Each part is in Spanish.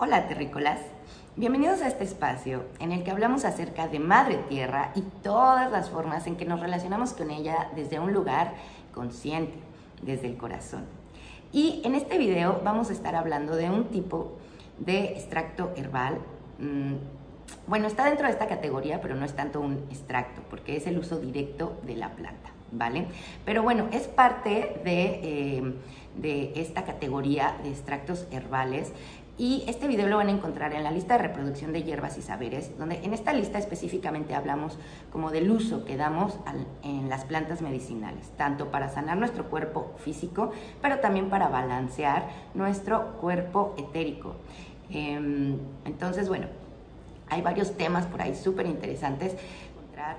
Hola terrícolas, bienvenidos a este espacio en el que hablamos acerca de Madre Tierra y todas las formas en que nos relacionamos con ella desde un lugar consciente, desde el corazón. Y en este video vamos a estar hablando de un tipo de extracto herbal. mm, Bueno, está dentro de esta categoría, pero no es tanto un extracto, porque es el uso directo de la planta, ¿vale? Pero bueno, es parte de, eh, de esta categoría de extractos herbales y este video lo van a encontrar en la lista de reproducción de hierbas y saberes, donde en esta lista específicamente hablamos como del uso que damos en las plantas medicinales, tanto para sanar nuestro cuerpo físico, pero también para balancear nuestro cuerpo etérico. Em, entonces, bueno, hay varios temas por ahí súper interesantes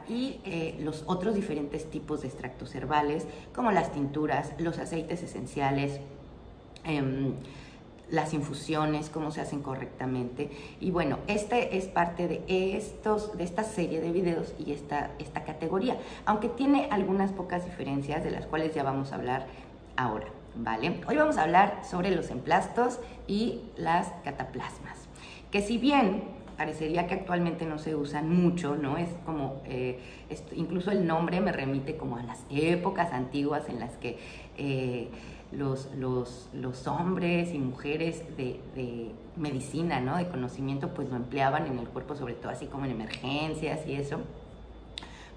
y eh, los otros diferentes tipos de extractos herbales, como las tinturas, los aceites esenciales, em, las infusiones, cómo se hacen correctamente. Y bueno, este es parte de, estos, de esta serie de videos y esta, esta categoría, aunque tiene algunas pocas diferencias de las cuales ya vamos a hablar ahora, ¿vale? Hoy vamos a hablar sobre los emplastos y las cataplasmas, que si bien parecería que actualmente no se usan mucho, ¿no? Es como, eh, incluso el nombre me remite como a las épocas antiguas en las que eh, los, los, los hombres y mujeres de, de medicina, ¿no? De conocimiento, pues lo empleaban en el cuerpo, sobre todo así como en emergencias y eso.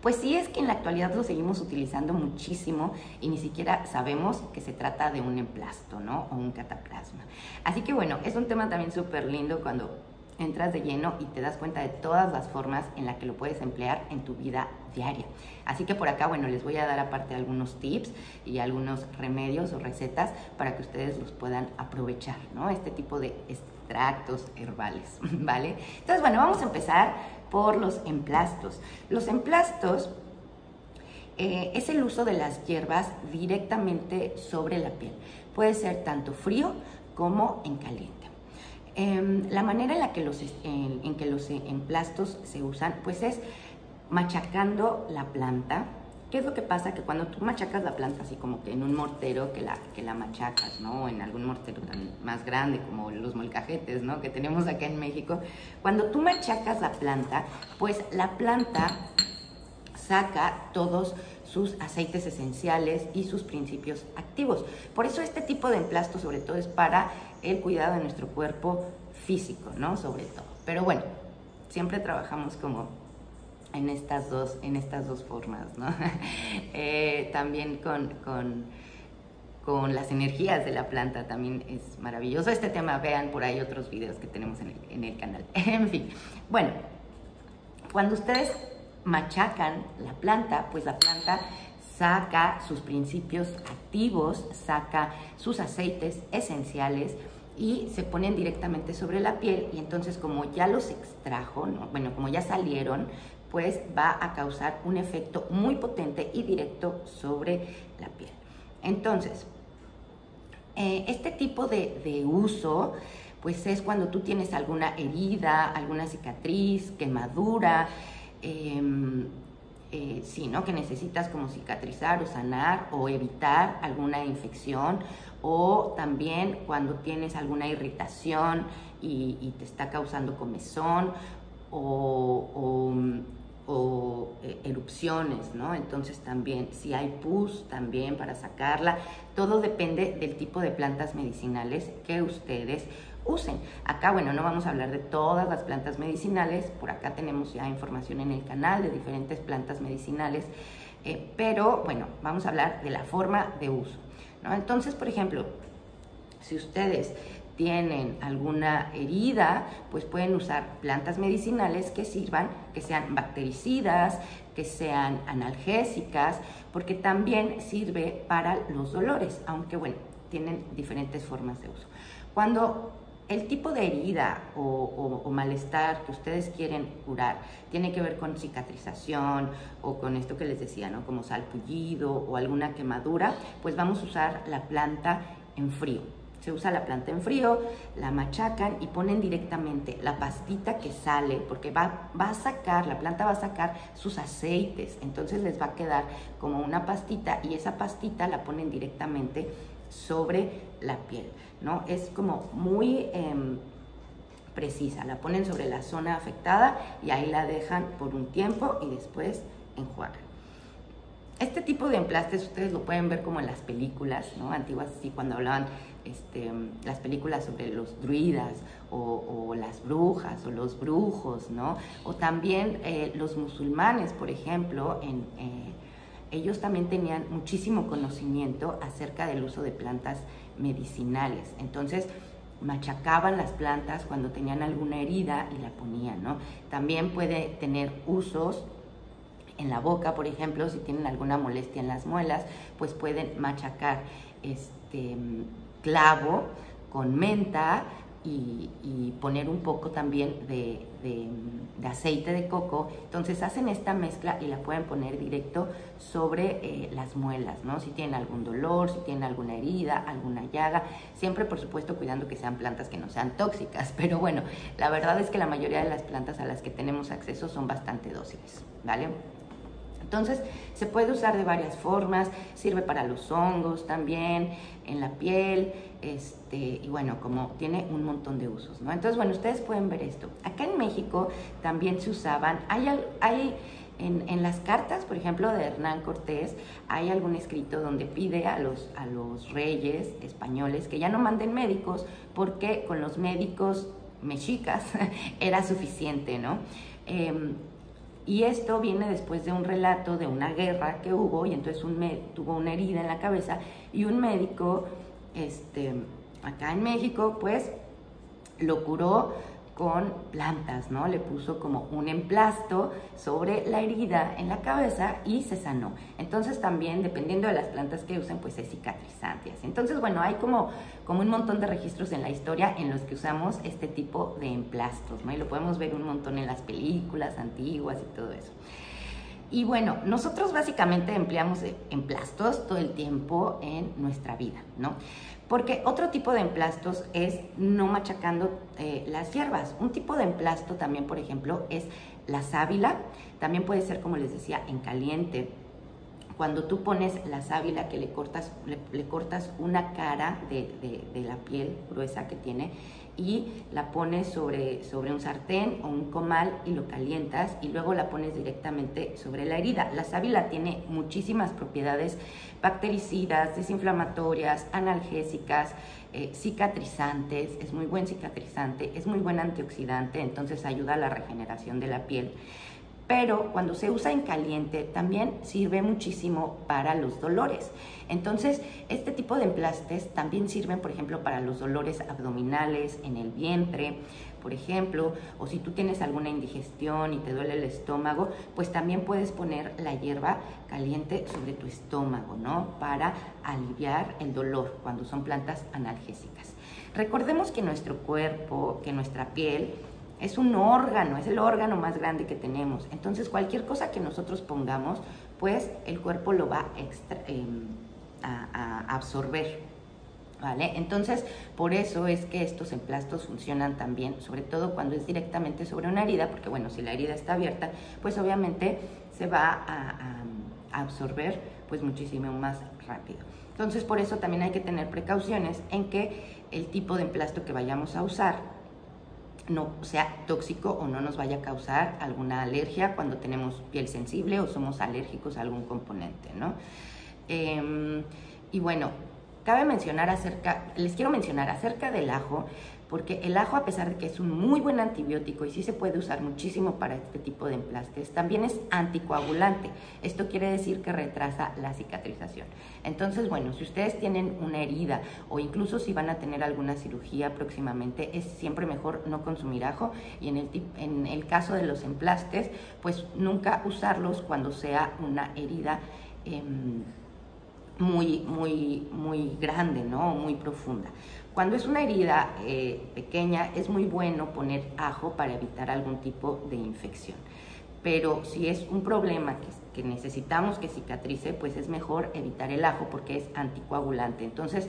Pues sí es que en la actualidad lo seguimos utilizando muchísimo y ni siquiera sabemos que se trata de un emplasto, ¿no? O un cataplasma. Así que bueno, es un tema también súper lindo cuando entras de lleno y te das cuenta de todas las formas en las que lo puedes emplear en tu vida diaria. Así que por acá, bueno, les voy a dar aparte algunos tips y algunos remedios o recetas para que ustedes los puedan aprovechar, ¿no? Este tipo de extractos herbales, ¿vale? Entonces, bueno, vamos a empezar por los emplastos. Los emplastos eh, es el uso de las hierbas directamente sobre la piel. Puede ser tanto frío como en caliente. Em, la manera en la que los, en, que los eh, emplastos se usan, pues es machacando la planta. ¿Qué es lo que pasa? Que cuando tú machacas la planta, así como que en un mortero que la, que la machacas, ¿no? En algún mortero más grande como los molcajetes, ¿no? Que tenemos acá en México. Cuando tú machacas la planta, pues la planta saca todos sus aceites esenciales y sus principios activos. Por eso este tipo de emplasto sobre todo es para el cuidado de nuestro cuerpo físico, ¿no? Sobre todo. Pero bueno, siempre trabajamos como en estas dos, en estas dos formas, ¿no? Eh, también con, con, con las energías de la planta también es maravilloso. Este tema, vean por ahí otros videos que tenemos en el, en el canal. en fin, bueno, cuando ustedes machacan la planta, pues la planta saca sus principios activos, saca sus aceites esenciales y se ponen directamente sobre la piel y entonces como ya los extrajo, ¿no? bueno, como ya salieron, pues va a causar un efecto muy potente y directo sobre la piel. Entonces, eh, este tipo de, de uso, pues es cuando tú tienes alguna herida, alguna cicatriz, quemadura, em, eh, sí, ¿no? Que necesitas como cicatrizar o sanar o evitar alguna infección o también cuando tienes alguna irritación y, te está causando comezón o, eh, erupciones, ¿no? Entonces también, si hay pus, también para sacarla, todo depende del tipo de plantas medicinales que ustedes usen. Acá, bueno, no vamos a hablar de todas las plantas medicinales, por acá tenemos ya información en el canal de diferentes plantas medicinales, eh, pero bueno, vamos a hablar de la forma de uso. Entonces, por ejemplo, si ustedes tienen alguna herida, pues pueden usar plantas medicinales que sirvan, que sean bactericidas, que sean analgésicas, porque también sirve para los dolores, aunque bueno, tienen diferentes formas de uso. Cuando el tipo de herida o, malestar que ustedes quieren curar tiene que ver con cicatrización o con esto que les decía, ¿no? Como salpullido o alguna quemadura, pues vamos a usar la planta en frío. Se usa la planta en frío, la machacan y ponen directamente la pastita que sale, porque va, va a sacar, la planta va a sacar sus aceites, entonces les va a quedar como una pastita y esa pastita la ponen directamente sobre la piel, ¿no? Es como muy, em, precisa. La ponen sobre la zona afectada y ahí la dejan por un tiempo y después enjuagan. Este tipo de emplastes ustedes lo pueden ver como en las películas, ¿no? Antiguas, así cuando hablaban este, las películas sobre los druidas o, las brujas o los brujos, ¿no? O también eh, los musulmanes, por ejemplo, en, eh, ellos también tenían muchísimo conocimiento acerca del uso de plantas medicinales. Entonces, machacaban las plantas cuando tenían alguna herida y la ponían, ¿no? También puede tener usos en la boca, por ejemplo, si tienen alguna molestia en las muelas, pues pueden machacar este clavo con menta y, poner un poco también de, aceite de coco. Entonces hacen esta mezcla y la pueden poner directo sobre eh, las muelas, ¿no? Si tienen algún dolor, si tienen alguna herida, alguna llaga, siempre por supuesto cuidando que sean plantas que no sean tóxicas, pero bueno, la verdad es que la mayoría de las plantas a las que tenemos acceso son bastante dóciles, ¿vale? Entonces se puede usar de varias formas, sirve para los hongos también, en la piel, este, y bueno, como tiene un montón de usos, ¿no? Entonces, bueno, ustedes pueden ver esto. Acá en México también se usaban, hay, hay en, las cartas, por ejemplo, de Hernán Cortés, hay algún escrito donde pide a los, a los reyes españoles que ya no manden médicos porque con los médicos mexicas era suficiente, ¿no? Eh, y esto viene después de un relato de una guerra que hubo y entonces un tuvo una herida en la cabeza y un médico este, acá en México pues lo curó con plantas, ¿no? Le puso como un emplasto sobre la herida en la cabeza y se sanó. Entonces también, dependiendo de las plantas que usen, pues es cicatrizante. Entonces, bueno, hay como, como un montón de registros en la historia en los que usamos este tipo de emplastos, ¿no? Y lo podemos ver un montón en las películas antiguas y todo eso. Y bueno, nosotros básicamente empleamos emplastos todo el tiempo en nuestra vida, ¿no? Porque otro tipo de emplastos es no machacando eh, las hierbas. Un tipo de emplasto también, por ejemplo, es la sábila. También puede ser, como les decía, en caliente. Cuando tú pones la sábila que le cortas, le, cortas una cara de, de la piel gruesa que tiene, y la pones sobre, sobre un sartén o un comal y lo calientas y luego la pones directamente sobre la herida. La sábila tiene muchísimas propiedades bactericidas, desinflamatorias, analgésicas, eh, cicatrizantes, es muy buen cicatrizante, es muy buen antioxidante, entonces ayuda a la regeneración de la piel pero cuando se usa en caliente también sirve muchísimo para los dolores. Entonces, este tipo de emplastes también sirven, por ejemplo, para los dolores abdominales, en el vientre, por ejemplo, o si tú tienes alguna indigestión y te duele el estómago, pues también puedes poner la hierba caliente sobre tu estómago, ¿no? Para aliviar el dolor cuando son plantas analgésicas. Recordemos que nuestro cuerpo, que nuestra piel, es un órgano, es el órgano más grande que tenemos. Entonces, cualquier cosa que nosotros pongamos, pues el cuerpo lo va em, a, absorber. ¿Vale? Entonces, por eso es que estos emplastos funcionan también, sobre todo cuando es directamente sobre una herida, porque bueno, si la herida está abierta, pues obviamente se va a, a absorber pues muchísimo más rápido. Entonces, por eso también hay que tener precauciones en que el tipo de emplasto que vayamos a usar no sea tóxico o no nos vaya a causar alguna alergia cuando tenemos piel sensible o somos alérgicos a algún componente, ¿no? Em, y bueno, cabe mencionar acerca, les quiero mencionar acerca del ajo, porque el ajo, a pesar de que es un muy buen antibiótico y sí se puede usar muchísimo para este tipo de emplastes, también es anticoagulante. Esto quiere decir que retrasa la cicatrización. Entonces, bueno, si ustedes tienen una herida o incluso si van a tener alguna cirugía próximamente, es siempre mejor no consumir ajo y en el, caso de los emplastes, pues nunca usarlos cuando sea una herida. Em, muy, muy, muy grande, ¿no? Muy profunda. Cuando es una herida eh, pequeña, es muy bueno poner ajo para evitar algún tipo de infección. Pero si es un problema que, necesitamos que cicatrice, pues es mejor evitar el ajo porque es anticoagulante. Entonces,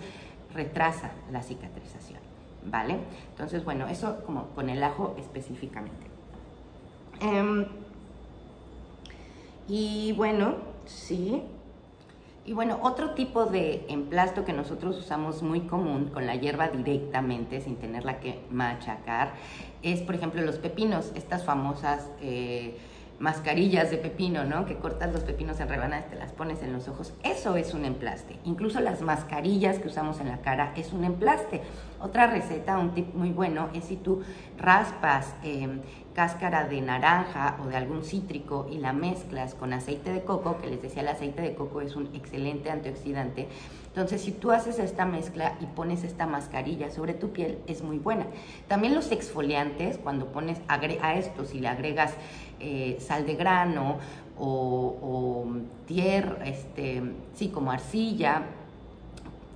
retrasa la cicatrización, ¿vale? Entonces, bueno, eso como con el ajo específicamente. Em, y bueno, sí, Y bueno, otro tipo de emplasto que nosotros usamos muy común con la hierba directamente, sin tenerla que machacar, es por ejemplo los pepinos, estas famosas eh, mascarillas de pepino, ¿no? Que cortas los pepinos en rebanadas, te las pones en los ojos. Eso es un emplaste. Incluso las mascarillas que usamos en la cara es un emplaste. Otra receta, un tip muy bueno, es si tú raspas em, cáscara de naranja o de algún cítrico y la mezclas con aceite de coco, que les decía el aceite de coco es un excelente antioxidante. Entonces, si tú haces esta mezcla y pones esta mascarilla sobre tu piel, es muy buena. También los exfoliantes, cuando pones a esto, si le agregas eh, sal de grano o, o tierra, este, sí, como arcilla,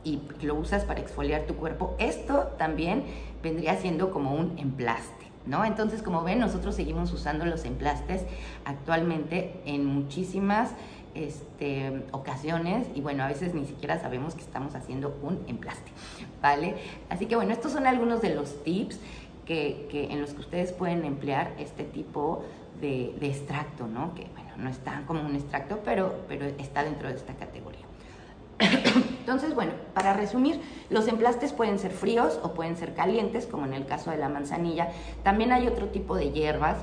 y lo usas para exfoliar tu cuerpo, esto también vendría siendo como un emplaste. ¿No? Entonces, como ven, nosotros seguimos usando los emplastes actualmente en muchísimas este, ocasiones y bueno, a veces ni siquiera sabemos que estamos haciendo un emplaste, ¿vale? Así que bueno, estos son algunos de los tips que, en los que ustedes pueden emplear este tipo de, extracto, ¿no? Que bueno, no es tan como un extracto, pero, pero está dentro de esta categoría. Entonces, bueno, para resumir, los emplastes pueden ser fríos o pueden ser calientes, como en el caso de la manzanilla. También hay otro tipo de hierbas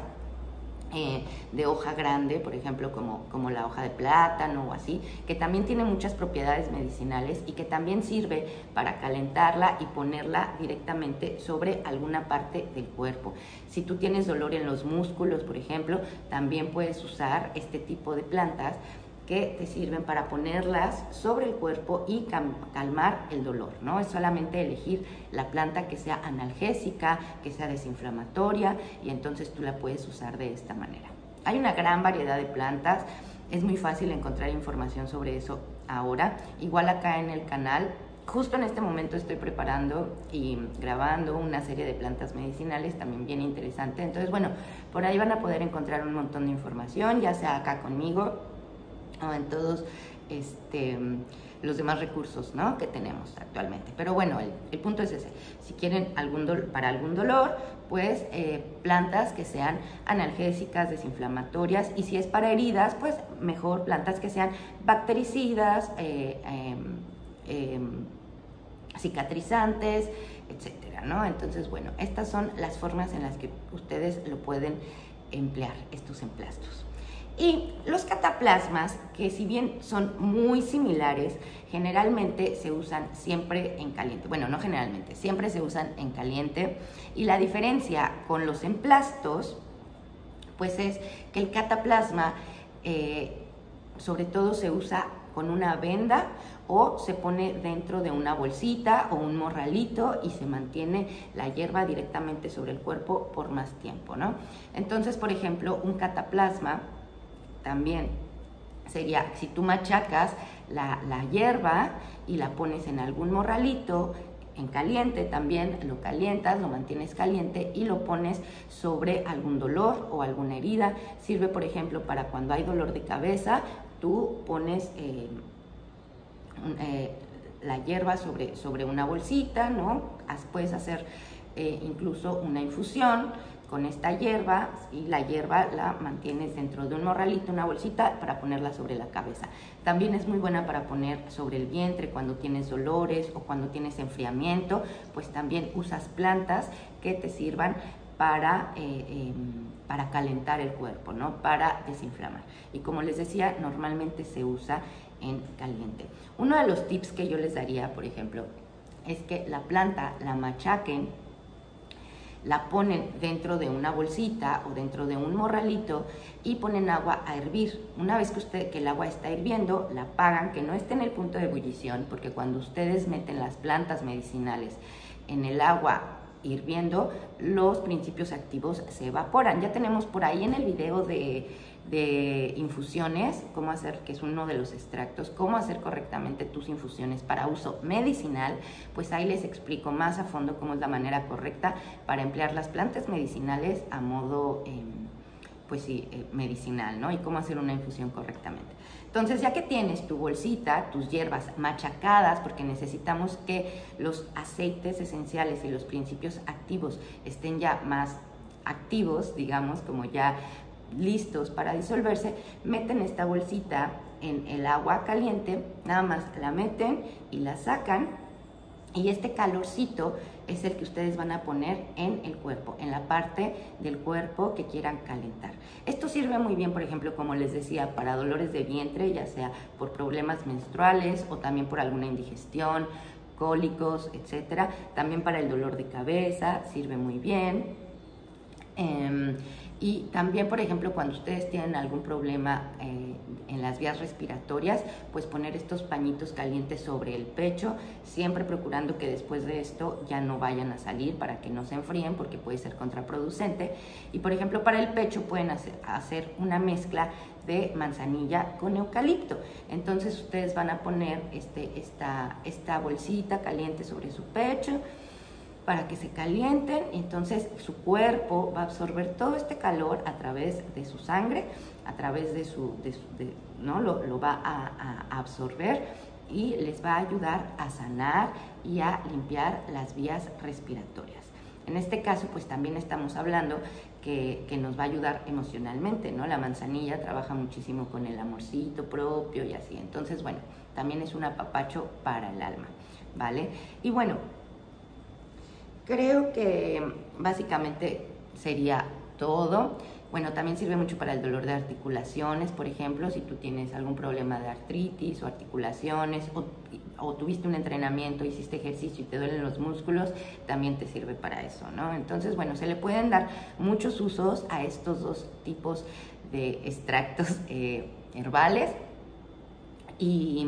eh, de hoja grande, por ejemplo, como, como la hoja de plátano o así, que también tiene muchas propiedades medicinales y que también sirve para calentarla y ponerla directamente sobre alguna parte del cuerpo. Si tú tienes dolor en los músculos, por ejemplo, también puedes usar este tipo de plantas que te sirven para ponerlas sobre el cuerpo y calmar el dolor, ¿no? Es solamente elegir la planta que sea analgésica, que sea desinflamatoria y entonces tú la puedes usar de esta manera. Hay una gran variedad de plantas, es muy fácil encontrar información sobre eso ahora. Igual acá en el canal, justo en este momento estoy preparando y grabando una serie de plantas medicinales también bien interesante. Entonces, bueno, por ahí van a poder encontrar un montón de información, ya sea acá conmigo en todos este, los demás recursos que tenemos actualmente. Pero bueno, el, punto es ese. Si quieren algún para algún dolor, pues eh, plantas que sean analgésicas, desinflamatorias, y si es para heridas, pues mejor plantas que sean bactericidas, eh, em, em, cicatrizantes, etcétera, ¿no? Entonces, bueno, estas son las formas en las que ustedes lo pueden emplear, estos emplastos. Y los cataplasmas, que si bien son muy similares, generalmente se usan siempre en caliente. Bueno, no generalmente, siempre se usan en caliente. Y la diferencia con los emplastos, pues es que el cataplasma eh, sobre todo se usa con una venda o se pone dentro de una bolsita o un morralito y se mantiene la hierba directamente sobre el cuerpo por más tiempo, ¿no? Entonces, por ejemplo, un cataplasma también sería, si tú machacas la, hierba y la pones en algún morralito, en caliente también, lo calientas, lo mantienes caliente y lo pones sobre algún dolor o alguna herida. Sirve, por ejemplo, para cuando hay dolor de cabeza, tú pones eh, eh, la hierba sobre, sobre una bolsita, ¿no? Puedes hacer eh, incluso una infusión con esta hierba y la hierba la mantienes dentro de un morralito, una bolsita para ponerla sobre la cabeza. También es muy buena para poner sobre el vientre cuando tienes dolores o cuando tienes enfriamiento, pues también usas plantas que te sirvan para, eh, em, para calentar el cuerpo, ¿no? para desinflamar. Y como les decía, normalmente se usa en caliente. Uno de los tips que yo les daría, por ejemplo, es que la planta la machaquen la ponen dentro de una bolsita o dentro de un morralito y ponen agua a hervir. Una vez que, usted, que el agua está hirviendo, la apagan, que no esté en el punto de ebullición, porque cuando ustedes meten las plantas medicinales en el agua hirviendo, los principios activos se evaporan. Ya tenemos por ahí en el video de de infusiones, cómo hacer, que es uno de los extractos, cómo hacer correctamente tus infusiones para uso medicinal, pues ahí les explico más a fondo cómo es la manera correcta para emplear las plantas medicinales a modo, em, pues sí, eh, medicinal, ¿no? Y cómo hacer una infusión correctamente. Entonces, ya que tienes tu bolsita, tus hierbas machacadas, porque necesitamos que los aceites esenciales y los principios activos estén ya más activos, digamos, como ya listos para disolverse, meten esta bolsita en el agua caliente, nada más la meten y la sacan y este calorcito es el que ustedes van a poner en el cuerpo, en la parte del cuerpo que quieran calentar. Esto sirve muy bien, por ejemplo, como les decía, para dolores de vientre, ya sea por problemas menstruales o también por alguna indigestión, cólicos, etcétera. También para el dolor de cabeza sirve muy bien. Em, y también, por ejemplo, cuando ustedes tienen algún problema eh, en las vías respiratorias, pues poner estos pañitos calientes sobre el pecho, siempre procurando que después de esto ya no vayan a salir para que no se enfríen porque puede ser contraproducente. Y por ejemplo, para el pecho pueden hacer, una mezcla de manzanilla con eucalipto. Entonces ustedes van a poner este, esta, esta bolsita caliente sobre su pecho para que se calienten, entonces su cuerpo va a absorber todo este calor a través de su sangre, a través de su, ¿no? Lo, va a, absorber y les va a ayudar a sanar y a limpiar las vías respiratorias. En este caso, pues también estamos hablando que, que, nos va a ayudar emocionalmente, ¿no? La manzanilla trabaja muchísimo con el amorcito propio y así. Entonces, bueno, también es un apapacho para el alma, ¿vale? Y bueno, Creo que básicamente sería todo. Bueno, también sirve mucho para el dolor de articulaciones, por ejemplo, si tú tienes algún problema de artritis o articulaciones o, tuviste un entrenamiento, hiciste ejercicio y te duelen los músculos, también te sirve para eso, ¿no? Entonces, bueno, se le pueden dar muchos usos a estos dos tipos de extractos eh, herbales y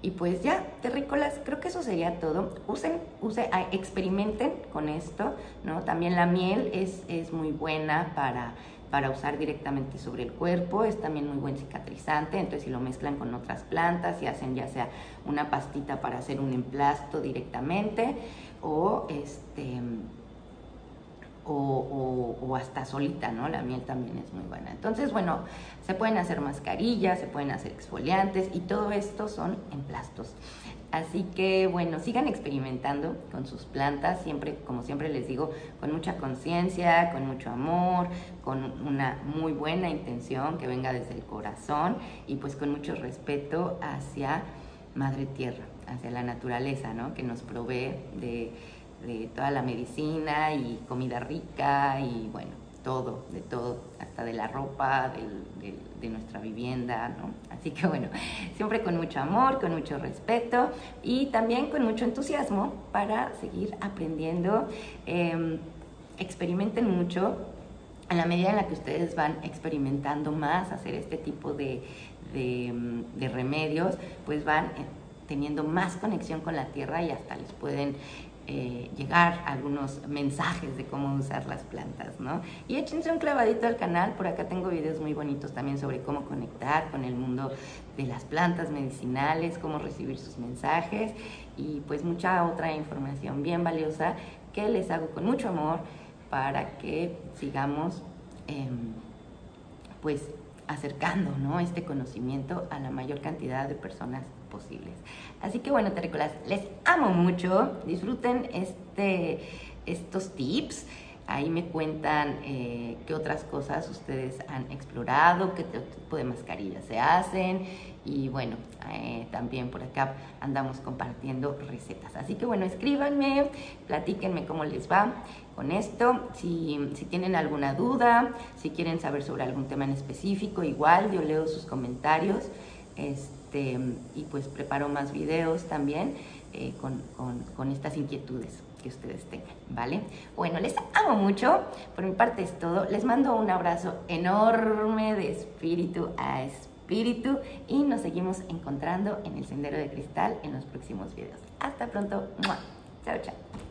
y pues ya, terrícolas, creo que eso sería todo. Usen, use, experimenten con esto, ¿no? También la miel es, es muy buena para, para usar directamente sobre el cuerpo, es también muy buen cicatrizante, entonces si lo mezclan con otras plantas y hacen ya sea una pastita para hacer un emplasto directamente o este o, hasta solita, ¿no? La miel también es muy buena. Entonces, bueno, se pueden hacer mascarillas, se pueden hacer exfoliantes y todo esto son emplastos. Así que, bueno, sigan experimentando con sus plantas, siempre, como siempre les digo, con mucha conciencia, con mucho amor, con una muy buena intención que venga desde el corazón y pues con mucho respeto hacia Madre Tierra, hacia la naturaleza, ¿no? Que nos provee de de toda la medicina y comida rica y bueno, todo, de todo, hasta de la ropa, de nuestra vivienda, ¿no? Así que bueno, siempre con mucho amor, con mucho respeto y también con mucho entusiasmo para seguir aprendiendo. Em, experimenten mucho. En la medida en la que ustedes van experimentando más hacer este tipo de, de remedios, pues van eh, teniendo más conexión con la tierra y hasta les pueden eh, llegar algunos mensajes de cómo usar las plantas, ¿no? Y échense un clavadito al canal, por acá tengo videos muy bonitos también sobre cómo conectar con el mundo de las plantas medicinales, cómo recibir sus mensajes y pues mucha otra información bien valiosa que les hago con mucho amor para que sigamos em, pues acercando ¿no? este conocimiento a la mayor cantidad de personas posibles. Así que bueno, terrícolas, les amo mucho, disfruten este, estos tips. Ahí me cuentan eh, qué otras cosas ustedes han explorado, qué tipo de mascarillas se hacen y bueno, eh, también por acá andamos compartiendo recetas. Así que bueno, escríbanme, platíquenme cómo les va con esto. Si, si tienen alguna duda, si quieren saber sobre algún tema en específico, igual yo leo sus comentarios. Este, y pues preparo más videos también eh, con, con estas inquietudes que ustedes tengan, ¿vale? Bueno, les amo mucho. Por mi parte es todo. Les mando un abrazo enorme de espíritu a espíritu y nos seguimos encontrando en el Sendero de Cristal en los próximos videos. Hasta pronto. Chao, chao.